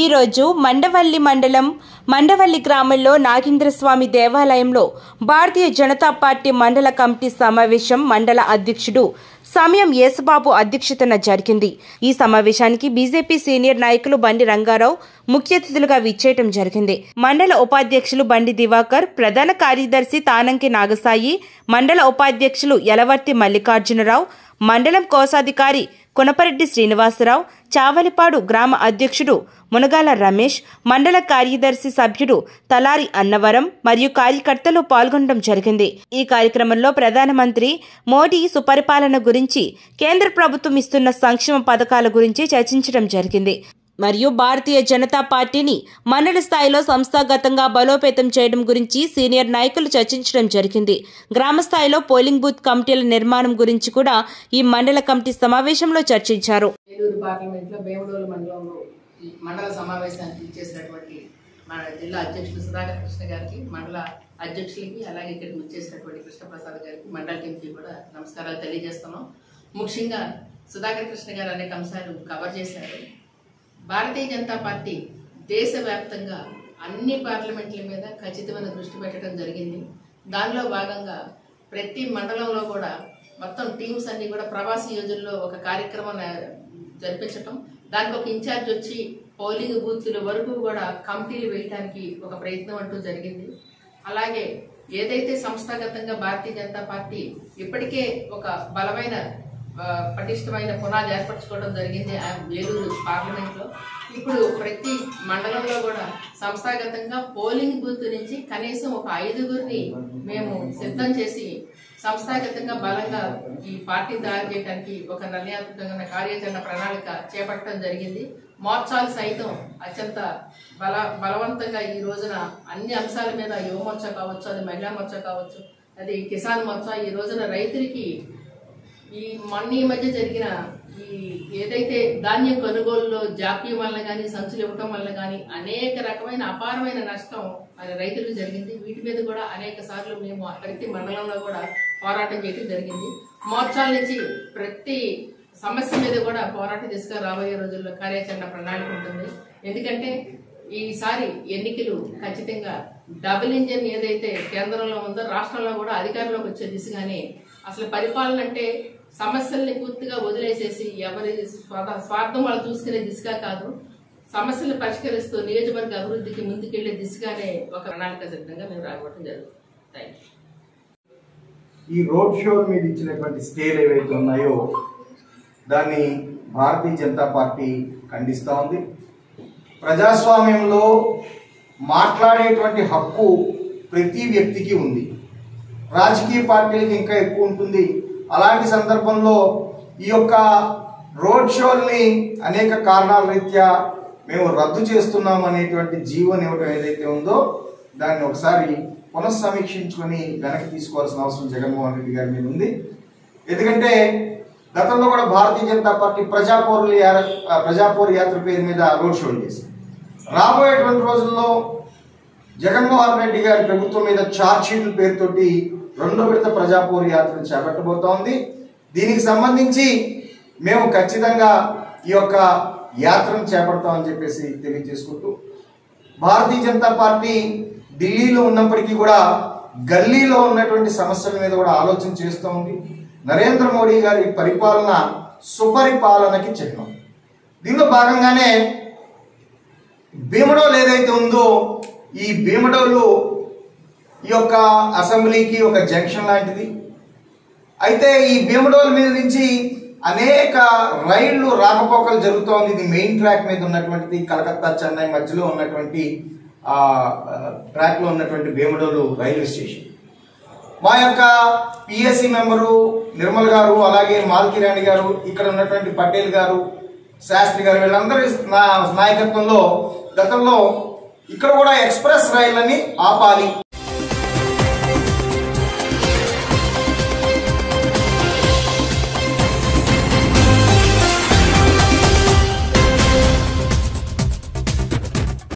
ఈరోజు మండవల్లి మండలం మండవల్లి గ్రామంలో నాగేంద్రస్వామి దేవాలయంలో భారతీయ జనతా పార్టీ మండల కమిటీ సమావేశం మండల అధ్యక్షుడు సమయం యేసుబాబు అధ్యక్షతన జరిగింది. ఈ సమావేశానికి బీజేపీ సీనియర్ నాయకులు బండి రంగారావు ముఖ్య అతిథులుగా విచ్చేయటం జరిగింది. మండల ఉపాధ్యక్షులు బండి దివాకర్ ప్రధాన కార్యదర్శి తానంకి నాగసాయి మండల ఉపాధ్యక్షులు యలవర్తి మల్లికార్జునరావు మండలం కోశాధికారి కొనపరెడ్డి శ్రీనివాసరావు చావలిపాడు గ్రామ అధ్యక్షుడు మునగాల రమేష్ మండల కార్యదర్శి సభ్యుడు తలారి అన్నవరం మరియు కార్యకర్తలు పాల్గొనడం జరిగింది. ఈ కార్యక్రమంలో ప్రధానమంత్రి మోడీ సుపరిపాలన గురించి కేంద్ర ప్రభుత్వం ఇస్తున్న సంక్షేమ పథకాల గురించి చర్చించడం జరిగింది. మరియు భారతీయ జనతా పార్టీని మండల స్థాయిలో సంస్థాగతంగా బలోపేతం చేయడం గురించి సీనియర్ నాయకులు చర్చించడం జరిగింది. గ్రామ స్థాయిలో పోలింగ్ బూత్ కమిటీల నిర్మాణం గురించి కూడా ఈ మండల కమిటీ సమావేశంలో చర్చించారు. మండల సమావేశానికి ఇచ్చేసినటువంటి మన జిల్లా అధ్యక్షులు సుధాకర్ కృష్ణ గారికి మండల అధ్యక్షులకి అలాగే ఇక్కడికి వచ్చేసినటువంటి కృష్ణప్రసాద్ గారికి మండల టీంకి కూడా నమస్కారాలు తెలియజేస్తున్నాం. ముఖ్యంగా సుధాకర్ కృష్ణ గారు అనేక అంశాలు కవర్ చేశారు. భారతీయ జనతా పార్టీ దేశవ్యాప్తంగా అన్ని పార్లమెంట్ల మీద ఖచ్చితమైన దృష్టి పెట్టడం జరిగింది. దానిలో భాగంగా ప్రతి మండలంలో కూడా మొత్తం టీమ్స్ అన్ని కూడా ప్రవాసీ యోజనలో ఒక కార్యక్రమం జరిపించటం. దానికి ఒక ఇన్ఛార్జ్ వచ్చి పోలింగ్ బూత్ల వరకు కూడా కమిటీలు వేయటానికి ఒక ప్రయత్నం అంటూ జరిగింది. అలాగే ఏదైతే సంస్థాగతంగా భారతీయ జనతా పార్టీ ఇప్పటికే ఒక బలమైన పటిష్టమైన పునాది ఏర్పరచుకోవడం జరిగింది ఆ ఏలూరు పార్లమెంట్లో. ఇప్పుడు ప్రతి మండలంలో కూడా సంస్థాగతంగా పోలింగ్ బూత్ నుంచి కనీసం ఒక ఐదుగురిని మేము సిద్ధం చేసి సంస్థాగతంగా బలంగా ఈ పార్టీ దారి చేయడానికి ఒక నిర్ణయాత్మకమైన కార్యాచరణ ప్రణాళిక చేపట్టడం జరిగింది. మోర్చాలు సైతం అత్యంత బల బలవంతంగా ఈ రోజున అన్ని అంశాల మీద యువ మోర్చా కావచ్చు అది మహిళా మోర్చా కావచ్చు అది కిసాన్ మోర్చా ఈ రోజున రైతులకి ఈ మొన్న ఈ మధ్య జరిగిన ఈ ఏదైతే ధాన్యం కొనుగోలులో జాప్యం వల్ల కానీ సంచులు ఇవ్వటం వల్ల కానీ అనేక రకమైన అపారమైన నష్టం అది రైతులకు జరిగింది. వీటి మీద కూడా అనేక సార్లు మేము ప్రతి మండలంలో కూడా పోరాటం చేయడం జరిగింది. మోర్చాల నుంచి ప్రతి సమస్య మీద కూడా పోరాటం దిశగా రాబోయే రోజుల్లో కార్యాచరణ ప్రణాళిక ఉంటుంది. ఎందుకంటే ఈసారి ఎన్నికలు ఖచ్చితంగా డబుల్ ఇంజన్ ఏదైతే కేంద్రంలో ఉందో రాష్ట్రంలో కూడా అధికారంలోకి వచ్చే దిశగానే అసలు పరిపాలన అంటే సమస్యల్ని పూర్తిగా వదిలేసేసి ఎవరి స్వార్థం వాళ్ళు చూసుకునే దిశగా కాదు సమస్యలను పరిష్కరిస్తూ నియోజకవర్గ అభివృద్ధికి ముందుకెళ్ళే దిశగానే ఒక ప్రణాళిక సిద్ధంగా మేము రాబోవడం జరుగుతుంది. థ్యాంక్ ఈ రోడ్ షో మీద ఇచ్చినటువంటి స్కేల్ ఏవైతే ఉన్నాయో దాన్ని భారతీయ జనతా పార్టీ ఖండిస్తూ ఉంది. ప్రజాస్వామ్యంలో మాట్లాడేటువంటి హక్కు ప్రతి వ్యక్తికి ఉంది. రాజకీయ పార్టీలకు ఇంకా ఎక్కువ ఉంటుంది. అలాంటి సందర్భంలో ఈ యొక్క రోడ్ షోల్ని అనేక కారణాల రీత్యా మేము రద్దు చేస్తున్నాం అనేటువంటి జీవోని ఇవ్వడం ఏదైతే ఉందో దాన్ని ఒకసారి పునఃసమీక్షించుకొని వెనక్కి తీసుకోవాల్సిన అవసరం జగన్మోహన్ రెడ్డి గారి మీద ఉంది. ఎందుకంటే గతంలో కూడా భారతీయ జనతా పార్టీ ప్రజాపౌరుల యా- ప్రజాపౌర యాత్ర పేరు మీద రోడ్ షోలు చేసింది. రాబోయేటువంటి రోజుల్లో జగన్మోహన్ రెడ్డి గారి ప్రభుత్వం మీద ఛార్జ్షీట్ల పేరుతోటి రెండో విడత ప్రజాపౌర యాత్ర చేపట్టబోతోంది. దీనికి సంబంధించి మేము ఖచ్చితంగా ఈ యొక్క యాత్రను చేపడతామని చెప్పేసి తెలియజేసుకుంటూ భారతీయ జనతా పార్టీ ఢిల్లీలో ఉన్నప్పటికీ కూడా గల్లీలో ఉన్నటువంటి సమస్యల మీద కూడా ఆలోచన చేస్తూ ఉంది నరేంద్ర మోడీ గారి పరిపాలన సుపరిపాలనకి చిహ్నం. దీనిలో భాగంగానే భీముడో లేదా ఈ భీమడోలు ఈ యొక్క అసెంబ్లీకి ఒక జంక్షన్ లాంటిది. అయితే ఈ భీమడోల్ మీద నుంచి అనేక రైళ్ళు రాకపోకలు జరుగుతోంది. ఇది మెయిన్ ట్రాక్ మీద ఉన్నటువంటిది కలకత్తా చెన్నై మధ్యలో ఉన్నటువంటి ఆ ట్రాక్లో ఉన్నటువంటి భీమడోలు రైల్వే స్టేషన్. మా యొక్క పిఎస్సి మెంబరు నిర్మల్ గారు అలాగే మాల్కిరాణి గారు ఇక్కడ ఉన్నటువంటి పటేల్ గారు శాస్త్రి గారు వీళ్ళందరి నా నాయకత్వంలో గతంలో ఇక్కడ కూడా ఎక్స్ప్రెస్ రైళ్ళని ఆపాలి.